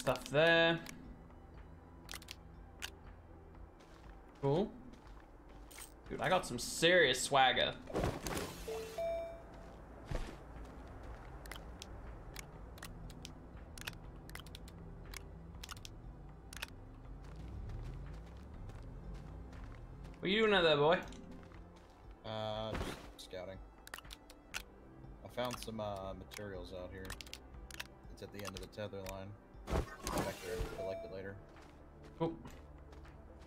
Stuff there. Cool. Dude, I got some serious swagger. What are you doing out there, boy? Uh, just scouting. I found some uh, materials out here. It's at the end of the tether line. Later. Cool.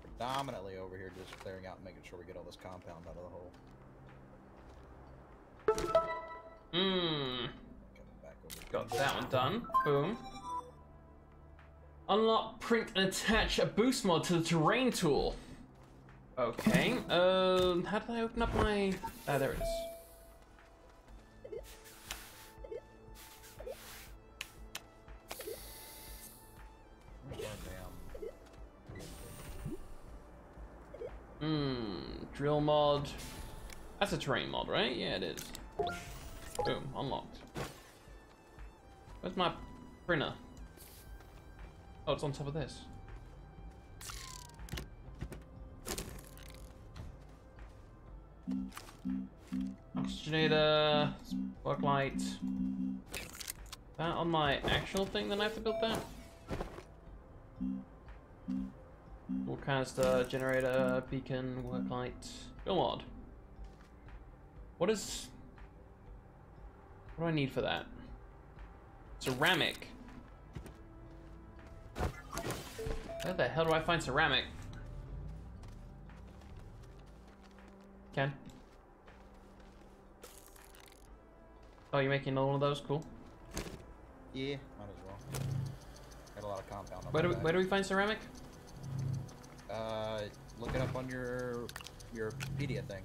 Predominantly over here, just clearing out and making sure we get all this compound out of the hole. Mmm. Coming back over here. Got that one done. Boom. Unlock, print, and attach a boost mod to the terrain tool. Okay. Um, how did I open up my? Ah, there it is. Drill mod. That's a terrain mod, right? Yeah, it is. Boom. Unlocked. Where's my printer? Oh, it's on top of this. Oxygenator, spark light. That on my actual thing, then I have to build that? Kinds of generator, beacon, work light, go mod. What is... What do I need for that? Ceramic. Where the hell do I find ceramic? Ken? Oh, you're making another one of those? Cool. Yeah, might as well. Got a lot of compound. on Where do, we, where do we find ceramic? Uh, look it up on your your Wikipedia thing.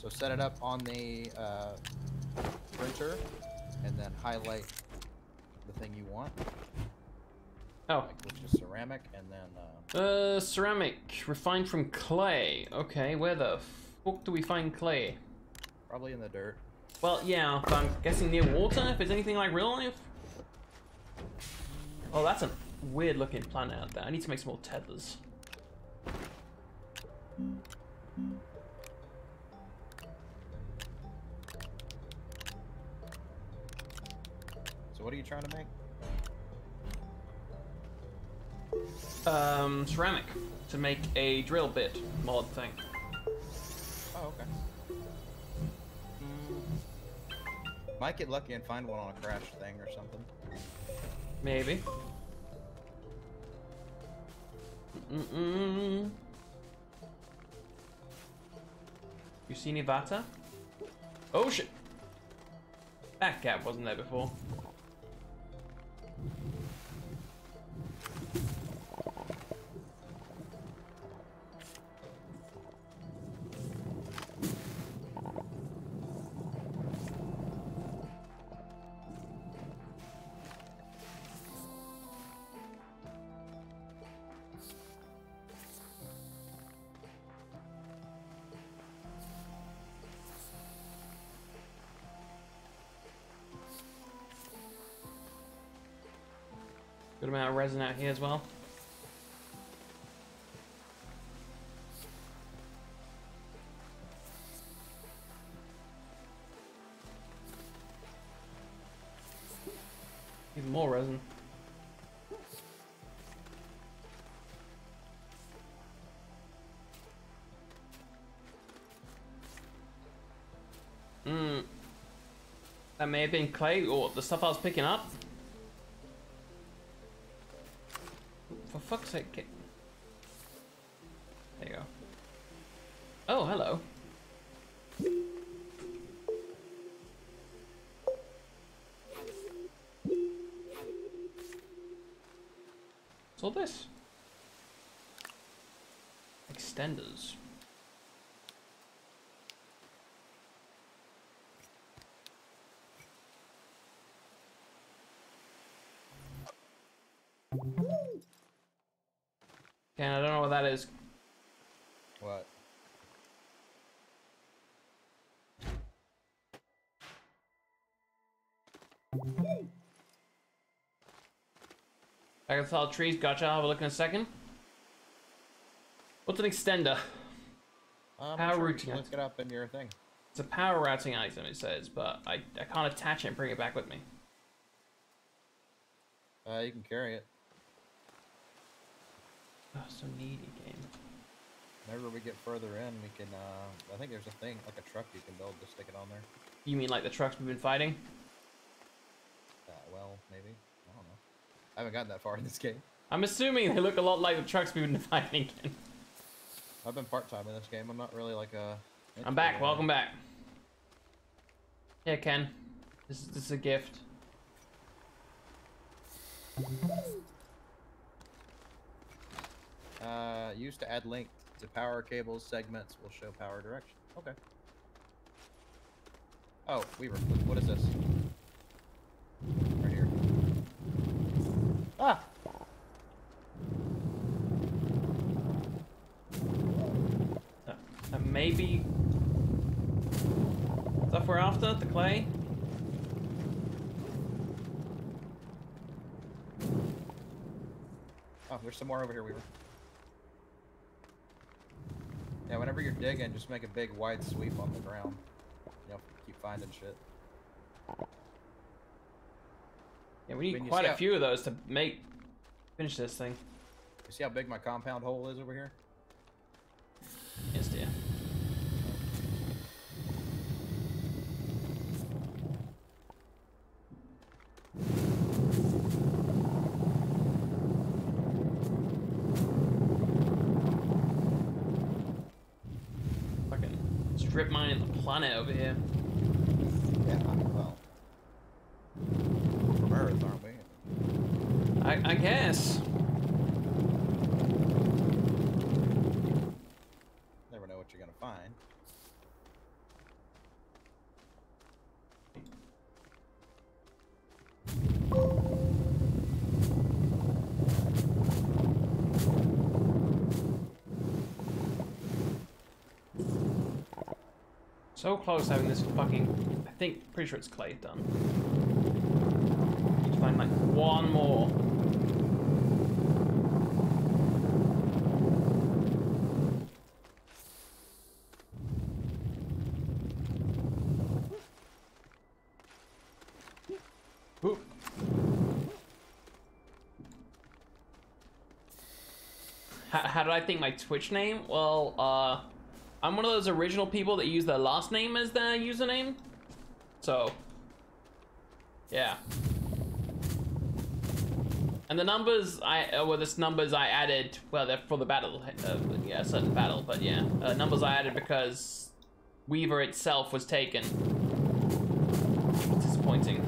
So set it up on the uh, printer, and then highlight the thing you want, Oh, like which is ceramic, and then uh, uh, ceramic refined from clay. Okay, where the fuck do we find clay? probably in the dirt. Well, yeah, but I'm guessing near water, if it's anything like real life. Oh, that's a weird looking planet out there. I need to make some more tethers. So what are you trying to make? Um, ceramic to make a drill bit mod thing. Oh, okay. Mm. Might get lucky and find one on a crash thing or something. Maybe. Mm-mm. You see any Vata? Oh shit! That gap wasn't there before. Of resin out here as well. Even more resin. Hmm. That may have been clay or the stuff I was picking up. Fuck's sake, get... There you go. Oh, hello. What's all this? Extenders. Agatha trees, gotcha. I'll have a look in a second. What's an extender? Um, Power sure, routing can it. Look it up in your thing. It's a power routing item, it says, but I, I can't attach it and bring it back with me. Uh, you can carry it. Oh, so needy game. Whenever we get further in, we can. Uh, I think there's a thing like a truck you can build to stick it on there. You mean like the trucks we've been fighting? Uh, well, maybe. I don't know. I haven't gotten that far in this game. I'm assuming they look a lot like the trucks we've been fighting in. I've been part time in this game. I'm not really like a. I'm back, welcome back. Yeah, Ken. This is, this is a gift. Uh, used to add link to power cables segments will show power direction. Okay. Oh, Weaver, what is this? Ah! Uh, maybe... Stuff we're after? The clay? Oh, there's some more over here, Weaver. Yeah, whenever you're digging, just make a big wide sweep on the ground. You know, keep finding shit. Yeah, we need When quite a how- few of those to make... Finish this thing. You see how big my compound hole is over here? Yes, dear. Fucking strip mining the planet over here. Yeah, well. From Earth, aren't we? I, I guess. Never know what you're gonna find. So close having this fucking. I think, pretty sure it's clay done. Need to find like one more. How, how did I think my Twitch name? Well, uh, I'm one of those original people that use their last name as their username. So, yeah. And the numbers I, uh, well, this numbers I added, well, they're for the battle, uh, yeah, certain battle, but yeah, uh, numbers I added because Weaver itself was taken. Was disappointing.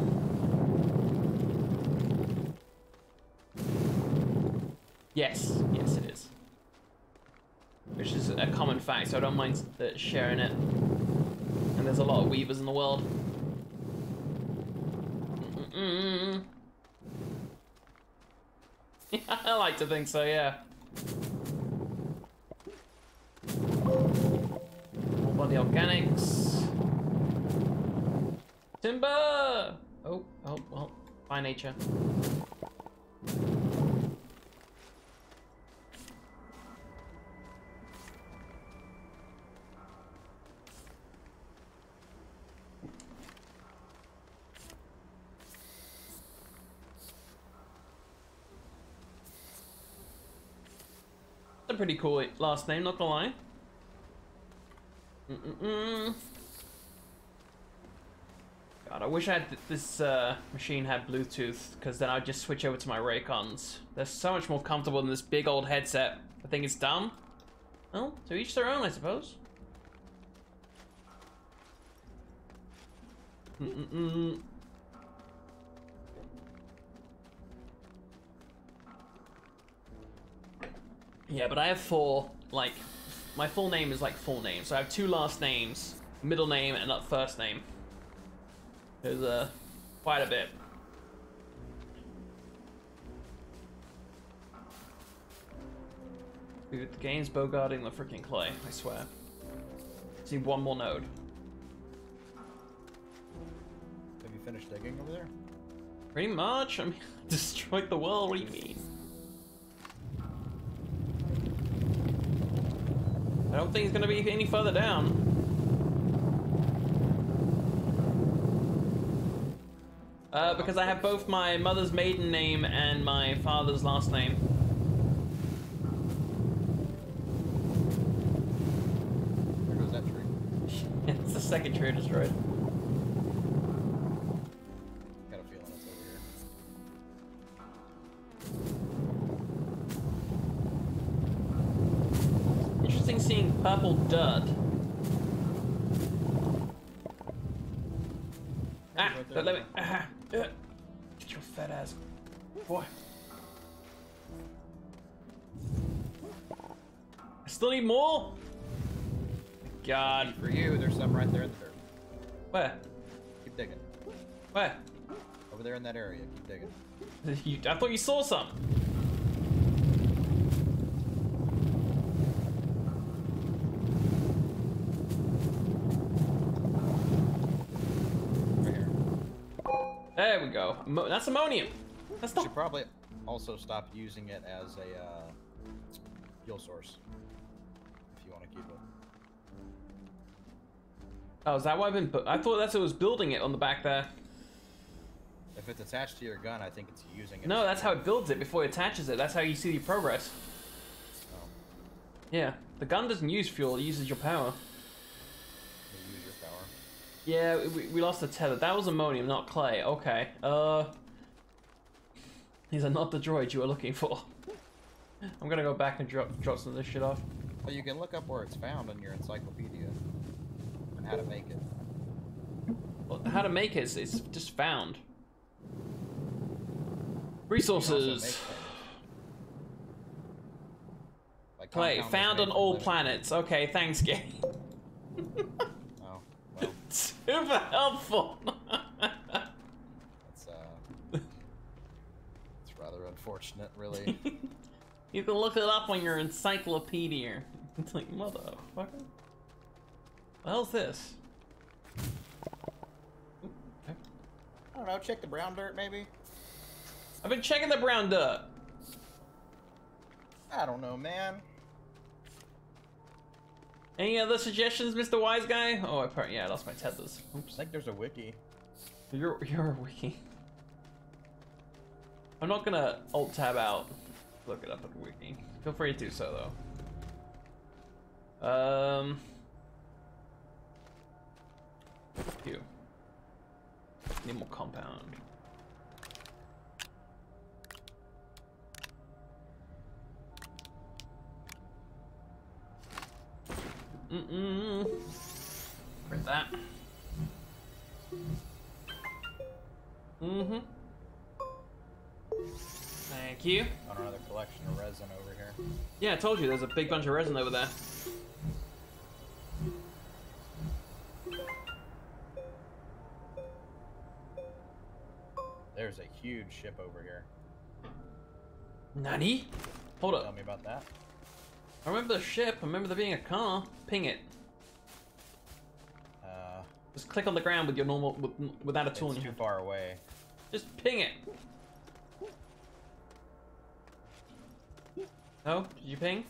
Yes, yes, it is. Which is a common fact, so I don't mind sharing it. And there's a lot of weavers in the world. Mm-mm. I like to think so, yeah. All body organics. Timber! Oh, oh, well, by nature. Pretty cool last name, not gonna lie. Mm-mm-mm. God, I wish I had th this uh, machine had Bluetooth, because then I'd just switch over to my Raycons. They're so much more comfortable than this big old headset. I think it's dumb. Well, to each their own, I suppose. Mm-mm-mm. Yeah, but I have four, like, my full name is like full name. So I have two last names, middle name, and a first name. There's uh, quite a bit. Dude, the game's bogarting the freaking clay, I swear. See one more node. Have you finished digging over there? Pretty much, I mean, destroyed the world, what do you mean? I don't think it's gonna be any further down. Uh, because I have both my mother's maiden name and my father's last name. There goes that tree. it's the second tree I destroyed. Dirt. Ah, Right there. let me. Ah, uh, get your fat ass. Boy. I still need more? God. For you, there's some right there in the dirt. Where? Keep digging. Where? Over there in that area. Keep digging. You, I thought you saw some. Right here. There we go. Ammo- that's ammonium. That's not. Should probably also stop using it as a uh, fuel source. If you want to keep it. Oh, is that why I've been? I thought that's what was building it on the back there. If it's attached to your gun, I think it's using it. No, that's how it builds it before it attaches it. That's how you see your progress. Oh, Yeah, the gun doesn't use fuel; it uses your power. you use your power. Yeah, we, we lost the tether. That was ammonium, not clay. Okay. Uh, these are not the droids you were looking for. I'm gonna go back and drop drop some of this shit off. Well, you can look up where it's found in your encyclopedia and how to make it. Well, how to make it is it's just found. You can also make Resources. Like Clay found on all planets. Okay, thanks, game. Well, Super helpful. that's uh, it's rather unfortunate, really. you can look it up on your encyclopedia. It's like motherfucker. What the hell's this? I don't know. Check the brown dirt, maybe. I've been checking the brown dirt. I don't know, man. Any other suggestions, Mr. Wise Guy? Oh, I probably, yeah, I lost my tethers. I Oops. think there's a wiki. You're you're a wiki. I'm not gonna alt tab out. Look it up at the wiki. Feel free to do so though. Um. You. Need more compound. Mm-mm. Print that. Mm-hmm. Thank you. On another collection of resin over here. Yeah, I told you there's a big bunch of resin over there. There's a huge ship over here. Nani? Hold up. Tell me about that. I remember the ship. I remember there being a car. Ping it. Uh, Just click on the ground with your normal, with, without a tool in it's too hand. far away. Just ping it. No? Did you ping?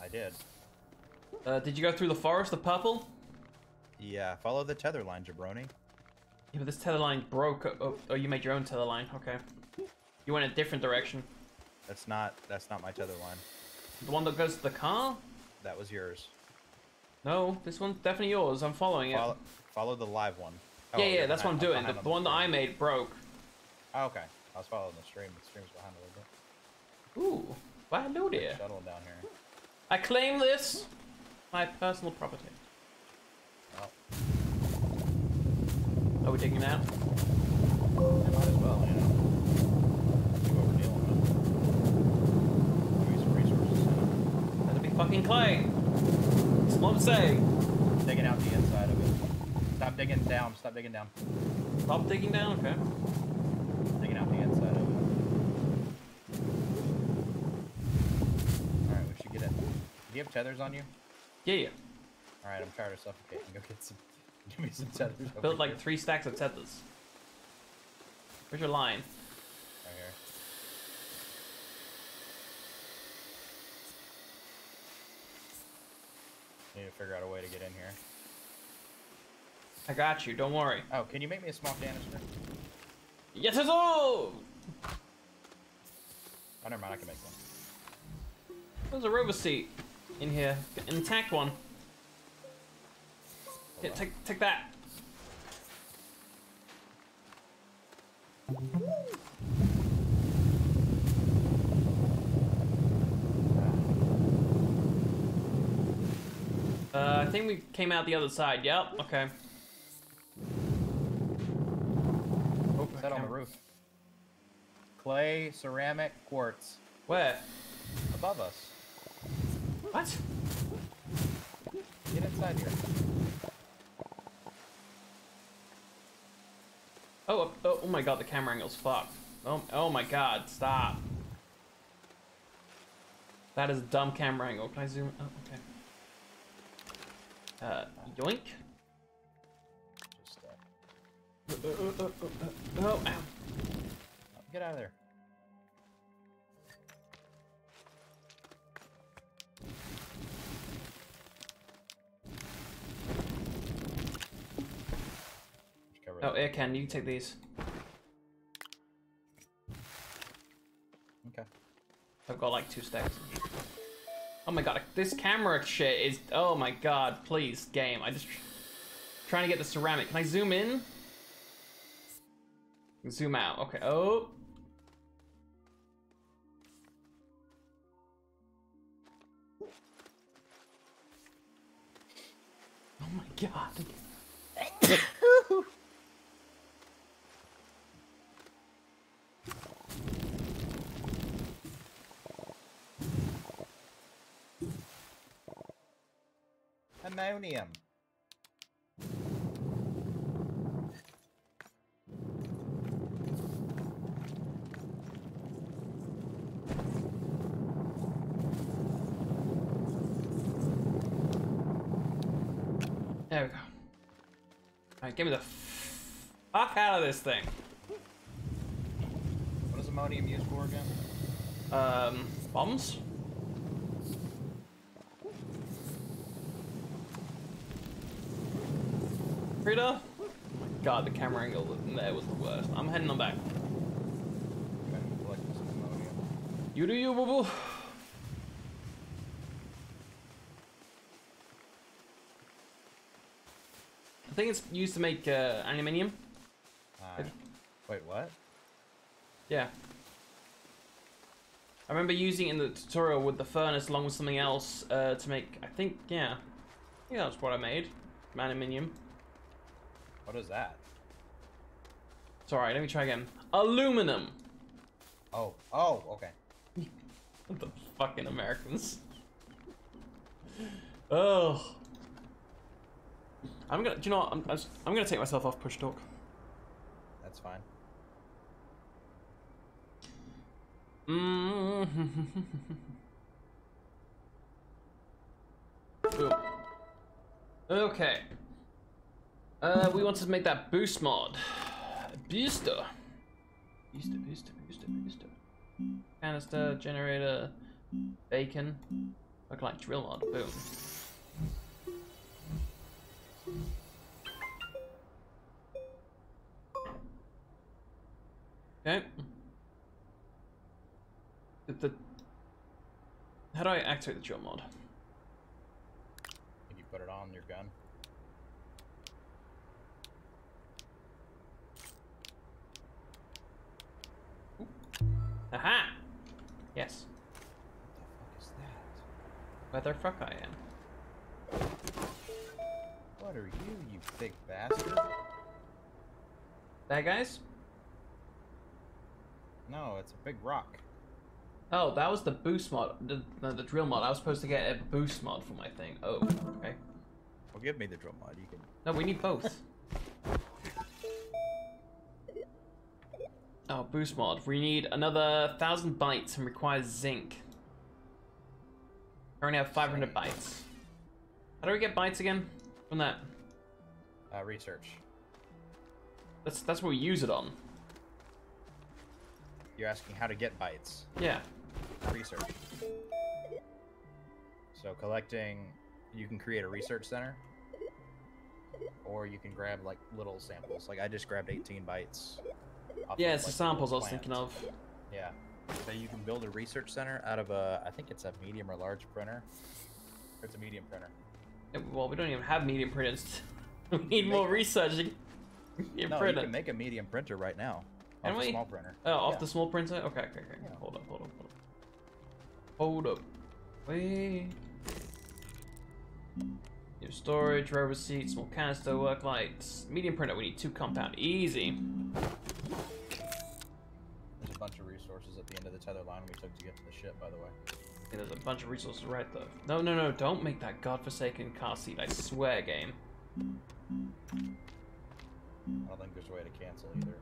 I did. Uh, did you go through the forest of purple? Yeah, follow the tether line, jabroni. Yeah, but this tether line broke. Oh, oh, you made your own tether line. Okay. You went a different direction. That's not that's not my tether line. The one that goes to the car? That was yours. No, this one's definitely yours. I'm following it. Follow, follow the live one. Oh, yeah, yeah, that's what I'm doing. The, the one that I made broke. Oh, okay. I was following the stream. The stream's behind a little bit. Ooh, why hello there. Shuttle down here. I claim this, my personal property. Well, Are we taking it out? might as well, you know. See what we're dealing with. Give me some resources. That'll be fucking clay. That's what I'm saying. Digging out the inside of it. Stop digging down. Stop digging down. Stop digging down, okay. Digging out the inside of it. Alright, we should get it. Do you have tethers on you? Yeah, yeah. Alright, I'm tired of suffocating. Go get some. Give me some tethers. Built like here. three stacks of tethers. Where's your line? Right here. Need to figure out a way to get in here. I got you. Don't worry. Oh, can you make me a small canister? Yes, it's all. Oh, never mind. I can make one. There's a rover seat in here. An intact one. Oh, here, take take that. Uh, I think we came out the other side. Yep. Okay. Oh, Set on the roof. Clay, ceramic, quartz. Where? Above us. What? Get inside here. Oh, oh, oh my god, the camera angle's fucked. Oh, oh my god, stop. That is a dumb camera angle. Can I zoom? Oh, okay. Uh, yoink. Just uh, Uh, uh, uh, uh, uh, oh, ow. get out of there. Oh, air can, you can take these. Okay. I've got like two stacks. Oh my god, this camera shit is. Oh my god, please, game. I just. Trying to get the ceramic. Can I zoom in? Zoom out. Okay. Oh. Oh my god. Ammonium. There we go. Alright, give me the fuck out of this thing. What is ammonium used for again? Um, bombs? Frida? Oh my god, the camera angle there was the worst. I'm heading on back. Okay, collect some ammonium. You do you, boo boo. I think it's used to make uh, aluminium. Uh, wait, what? Yeah. I remember using it in the tutorial with the furnace along with something else uh, to make, I think, yeah. I think that's what I made. Aluminium. What is that? Sorry, let me try again. Aluminum! Oh, oh, okay. What the fucking Americans. Oh. I'm gonna, do you know what? I'm, I'm, gonna take myself off push talk. That's fine. Mm. Ooh. Okay. Uh, we want to make that boost mod. Booster. Booster, booster, booster, booster. Canister, generator, beacon. Look like drill mod. Boom. Okay. The, the how do I activate the drill mod? Can you put it on your gun? Aha! Yes. What the fuck is that? Where the fuck I am. What are you, you big bastard? Bad guys? No, it's a big rock. Oh, that was the boost mod, the, no, the drill mod. I was supposed to get a boost mod for my thing. Oh, okay. Well, give me the drill mod. You can. No, we need both. boost mod. We need another thousand bytes and requires zinc. I only have 500 Same. bytes. How do we get bytes again? From that? Uh, research. That's that's what we use it on. You're asking how to get bytes. Yeah. Research. So collecting you can create a research center, or you can grab like little samples. Like I just grabbed 18 bytes. Yeah, it's the samples I was thinking of. Yeah. So you can build a research center out of a, I think it's a medium or large printer. It's a medium printer. Yeah, Well, we don't even have medium printers. we need more research. Medium no, printer. you can make a medium printer right now. Can off we? small printer. Oh, off Yeah. the small printer? Okay, okay, okay. Yeah. Hold up, hold up, hold up. Hold up. Wait. New storage, rover seat, small canister, work lights. Medium printer, we need two compound. Easy. There's a bunch of resources at the end of the tether line we took to get to the ship, by the way. Okay, there's a bunch of resources right there. No, no, no, don't make that godforsaken car seat, I swear, game. I don't think there's a way to cancel either.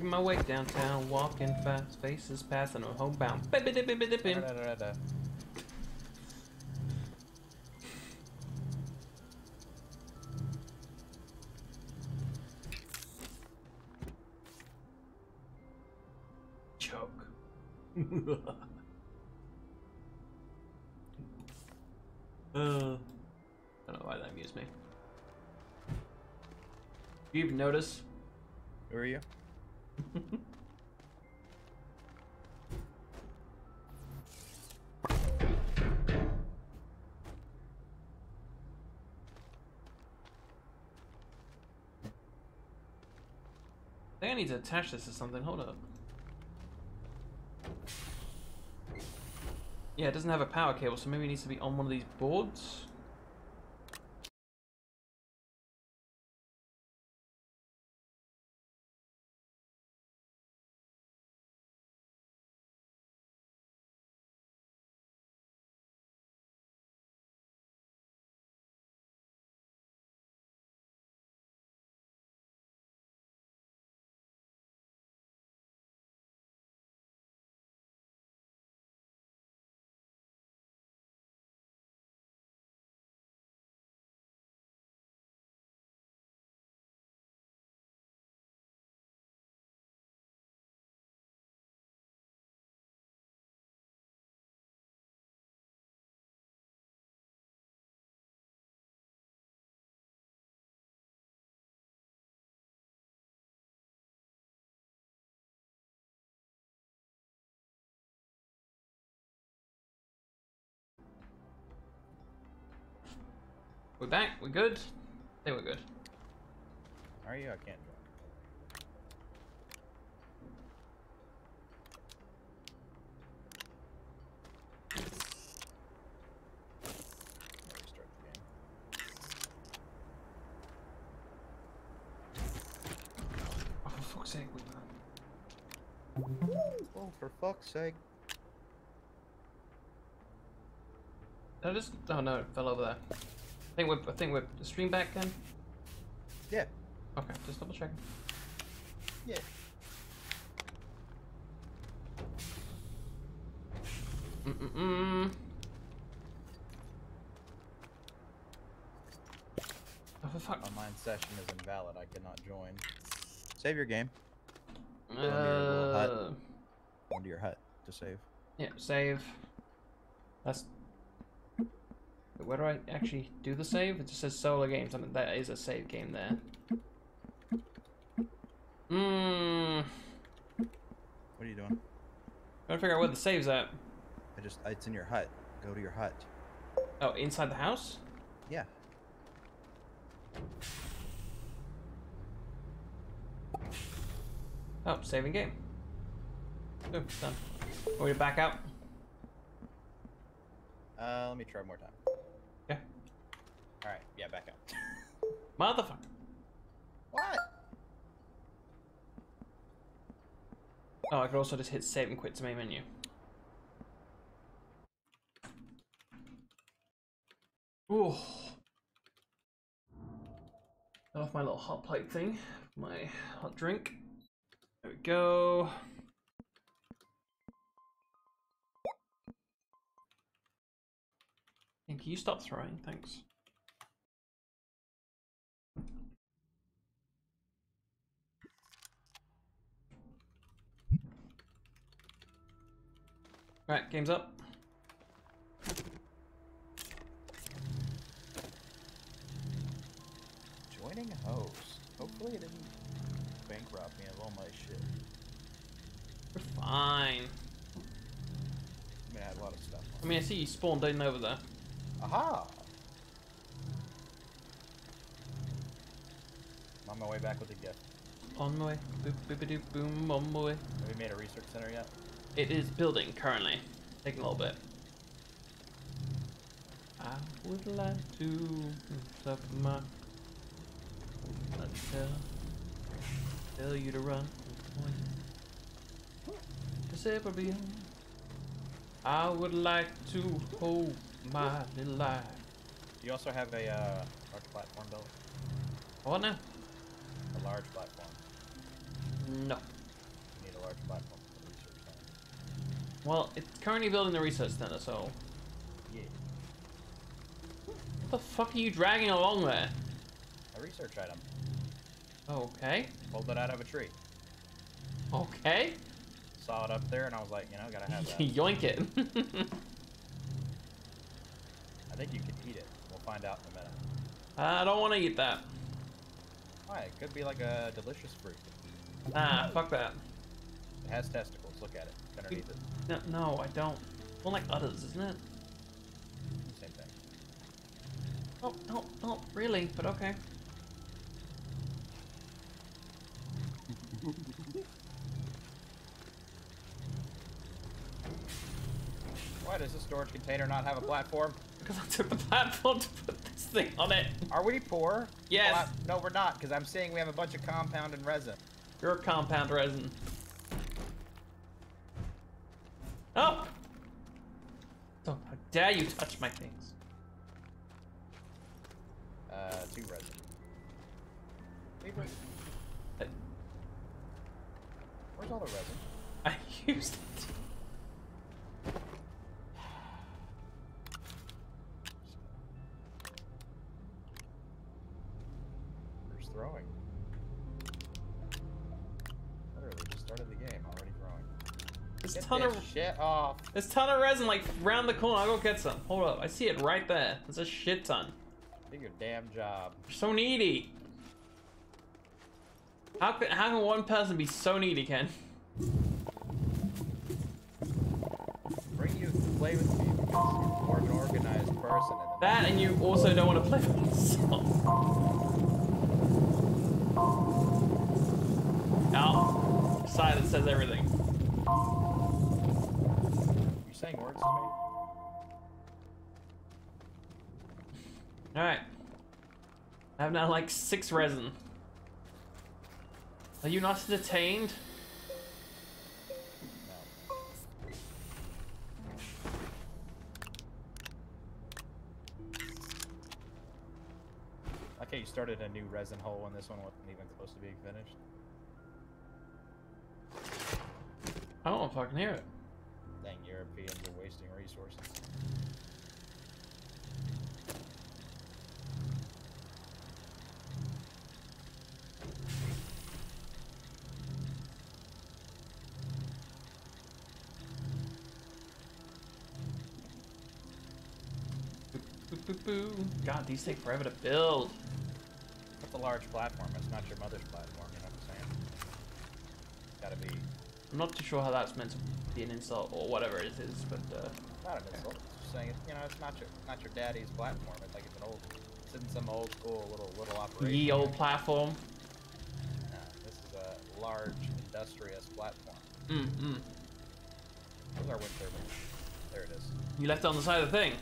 Making my way downtown, walking fast, faces passing, I'm homebound. Choke. uh, I don't know why that amused me. You even I think I need to attach this to something. Hold up. Yeah, it doesn't have a power cable, so maybe it needs to be on one of these boards. We're back. We're good. I think we're good. Are you? I can't. Restart the game. Oh, for fuck's sake. Oh, for fuck's sake. Did I just? Oh no, it fell over there. I think we're. I think we're stream back then. Yeah. Okay, just double checking. Yeah. Mm mm mm. Oh for fuck. Online session is invalid. I cannot join. Save your game. Uh, little hut. Go into your hut to save. yeah, save. That's. Where do I actually do the save? It just says solar games, I and that is a save game there. Mmm. What are you doing? I'm Trying to figure out where the save's at. I just, it's in your hut. Go to your hut. Oh, inside the house? Yeah. Oh, saving game. Oh, done. Want me to back out? Uh, let me try one more time. Yeah. Alright, yeah, back up. Motherfucker. What? Oh, I could also just hit save and quit to main menu. Ooh. Off my little hot plate thing. My hot drink. There we go. And can you stop throwing? Thanks. Right, game's up. Joining host. Hopefully it didn't bankrupt me of all my shit. We're fine. I mean, I had a lot of stuff. I mean, I see you spawned in over there. Aha! I'm on my way back with a gift. On my way. Boop, boop, doop, boom, on my way. Have we made a research center yet? It is building currently. Taking a little bit. I would like to stop my. Let's tell, tell you to run. Just ever beyond. I would like to hold my little life. Do you also have a uh, large platform built? What now? A large platform. No. You need a large platform for the research center. Well, it's currently building the research center, so. Yeah. What the fuck are you dragging along there? A research item. Okay. Pulled it out of a tree. Okay. Saw it up there and I was like, you know, gotta have that. Yoink it. I think you can eat it. We'll find out in a minute. I don't want to eat that. Why? It could be like a delicious fruit. Ah, fuck that. It has testicles. Look at it. Underneath it. No, no, I don't. Well, like others, isn't it? Same thing. Oh, no, not really, but okay. Why does this storage container not have a platform? Because I took the platform to put this thing on it. Are we poor? Yes. Well, I- no, we're not, because I'm seeing we have a bunch of compound and resin. You're a compound resin. Oh! Don't how dare you touch my things. Uh, two resin. Leave it. Where's all the resin? I used it. Where's throwing? Literally just started the game, already throwing. There's Get ton this of shit off. there's ton of resin like round the corner. I'll go get some. Hold up, I see it right there. There's a shit ton. Do your damn job. You're so needy. How can how can one person be so needy, Ken? Bring you to play with me because you're more of an organized person. And That and you also don't want to play with yourself. Now, silence says everything. Saying words to me? Alright. I have now like six resin. Are you not detained? Okay, you started a new resin hole when this one wasn't even close to being finished. I don't want to fucking hear it. Dang Europeans are wasting resources. God, these take forever to build. It's a large platform. It's not your mother's platform. You know what I'm saying? Gotta be I'm not too sure how that's meant to be an insult or whatever it is, but uh, not an insult. It's just saying. You know, it's not your not your daddy's platform. It's like it's an old. It's in some old school little little operation. ye old platform. Nah, this is a large industrious platform. Mm, mm. Where's our wind turbine? There it is. You left it on the side of the thing.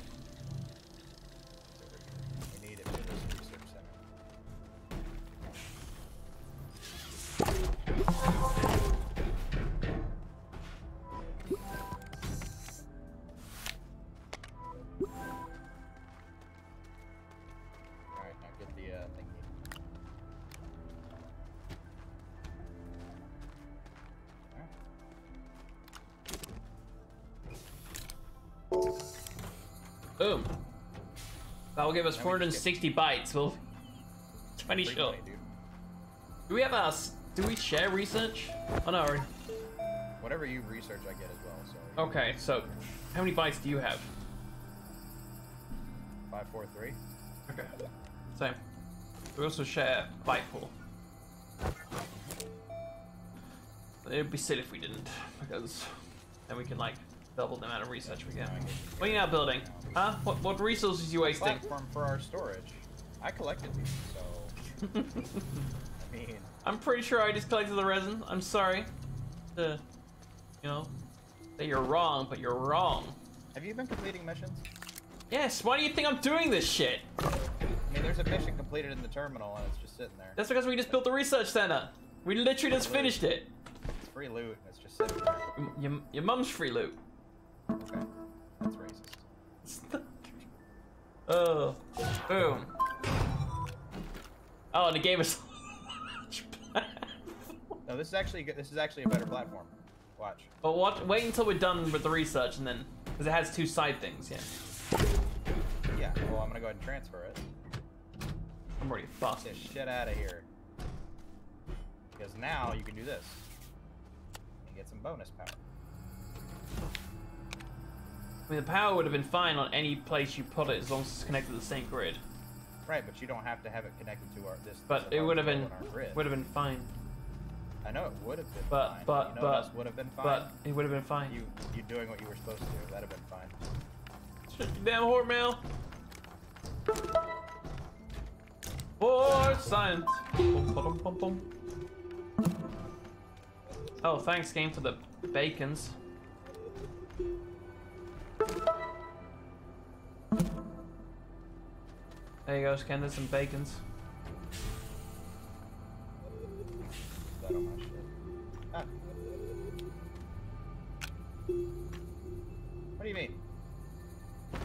Will give us Now we 460 bytes. We'll 20 Free short. Do we have a? Do we share research? Oh no. Whatever you research, I get as well. So Okay, so how many bytes do you have? five, four, three. Okay. Same. We also share byte pool. It'd be silly if we didn't, because then we can like double the amount of research we get. What are you now building? Huh? What what resources are you wasting? Platform for our storage. I collected these, so I mean, I'm pretty sure I just collected the resin. I'm sorry. To, you know, that you're wrong, but you're wrong. have you been completing missions? Yes, why do you think I'm doing this shit? I mean, there's a mission completed in the terminal, and it's just sitting there. That's because we just built the research center. We literally just finished it. It's free loot, it's just sitting there. Your, your, your mum's free loot. Okay, that's racist. oh, boom. Oh, and it gave us. No, this is actually good. This is actually a better platform. Watch. but what? Wait until we're done with the research and then, because it has two side things. Yeah, Yeah. Well, I'm gonna go ahead and transfer it. I'm already Get fucked. this shit out of here. Because now you can do this. And get some bonus power. I mean, the power would have been fine on any place you put it as long as it's connected to the same grid. Right, but you don't have to have it connected to our this. But this it would have been on our grid. would have been fine. I know it would have been But- fine. but- you know but- would have been fine. But it would have been fine. you you doing what you were supposed to do. That'd have been fine. Shut your damn whore mail. For science. Bum, ba-dum, bum, bum. Oh, thanks, game, for the bacons. There you go, Ken. There's some bacons. What do you mean? There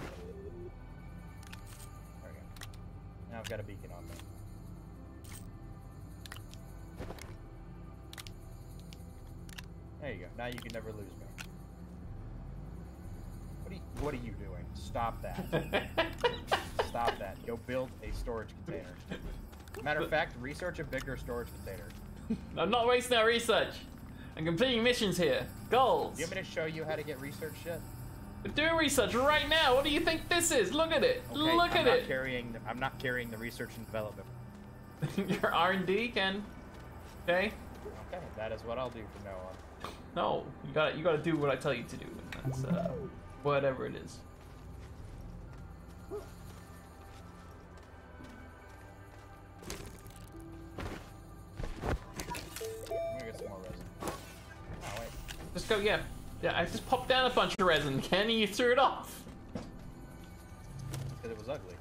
we go. Now I've got a beacon on me. There you go. Now you can never lose me. What are you, what are you doing? Stop that. Stop that. Go build a storage container. Matter of fact, research a bigger storage container. I'm not wasting our research. I'm completing missions here. Goals. Do you want me to show you how to get research shit? We're doing research right now. What do you think this is? Look at it. Okay, Look I'm at not it. Carrying the, I'm not carrying the research and development. Your R&D, Ken. Okay. Okay, that is what I'll do from now on. No, you got you got to do what I tell you to do. That's uh, whatever it is. I'm gonna get some more resin. Oh wait, Just go. Yeah. Yeah. I just popped down a bunch of resin, Ken, and you threw it off. because it was ugly.